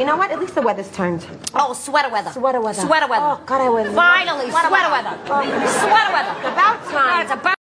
You know what? At least the weather's turned. Oh, sweater weather. Sweater weather. Sweater weather. Oh, God, I was. Finally, sweater, weather. Oh. Sweater weather. About time. It's about